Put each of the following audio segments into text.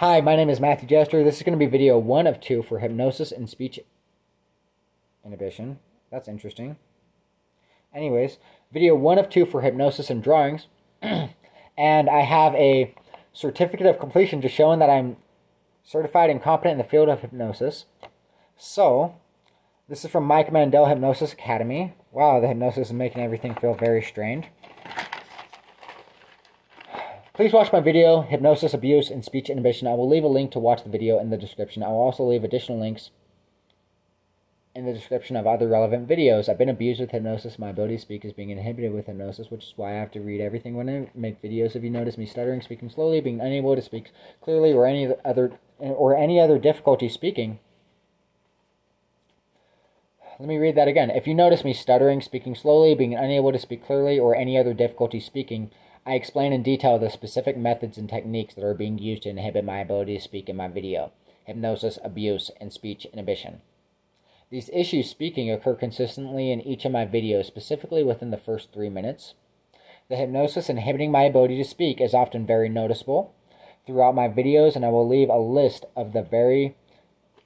Hi, my name is Matthew Jester. This is going to be video one of two for hypnosis and speech inhibition. That's interesting. Anyways, video one of two for hypnosis and drawings. and I have a certificate of completion just showing that I'm certified and competent in the field of hypnosis. So, this is from Mike Mandel Hypnosis Academy. Wow, the hypnosis is making everything feel very strange. Please watch my video, Hypnosis, Abuse, and Speech Inhibition. I will leave a link to watch the video in the description. I will also leave additional links in the description of other relevant videos. I've been abused with hypnosis. My ability to speak is being inhibited with hypnosis, which is why I have to read everything when I make videos. If you notice me stuttering, speaking slowly, being unable to speak clearly, or any other or any other difficulty speaking, let me read that again. If you notice me stuttering, speaking slowly, being unable to speak clearly, or any other difficulty speaking, I explain in detail the specific methods and techniques that are being used to inhibit my ability to speak in my video hypnosis, abuse, and speech inhibition. These issues speaking occur consistently in each of my videos, specifically within the first three minutes. The hypnosis inhibiting my ability to speak is often very noticeable throughout my videos, and I will leave a list of the very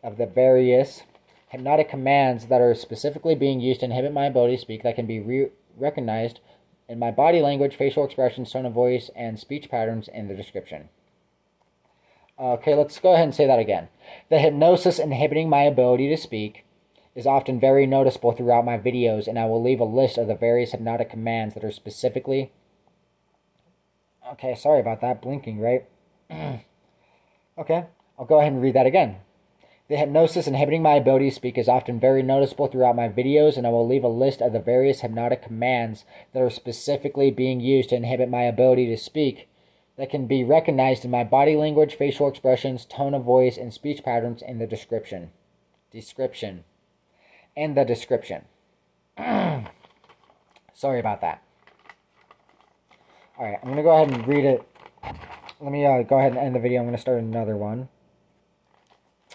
of the various hypnotic commands that are specifically being used to inhibit my ability to speak that can be re- recognized in my body language, facial expressions, tone of voice, and speech patterns in the description. Okay, let's go ahead and say that again. The hypnosis inhibiting my ability to speak is often very noticeable throughout my videos, and I will leave a list of the various hypnotic commands that are specifically. Okay, sorry about that, blinking, right? okay, I'll go ahead and read that again. The hypnosis inhibiting my ability to speak is often very noticeable throughout my videos, and I will leave a list of the various hypnotic commands that are specifically being used to inhibit my ability to speak that can be recognized in my body language, facial expressions, tone of voice, and speech patterns in the description. Description. In the description. Sorry about that. Alright, I'm going to go ahead and read it. Let me uh, go ahead and end the video. I'm going to start another one.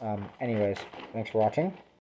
Um, anyways, thanks for watching.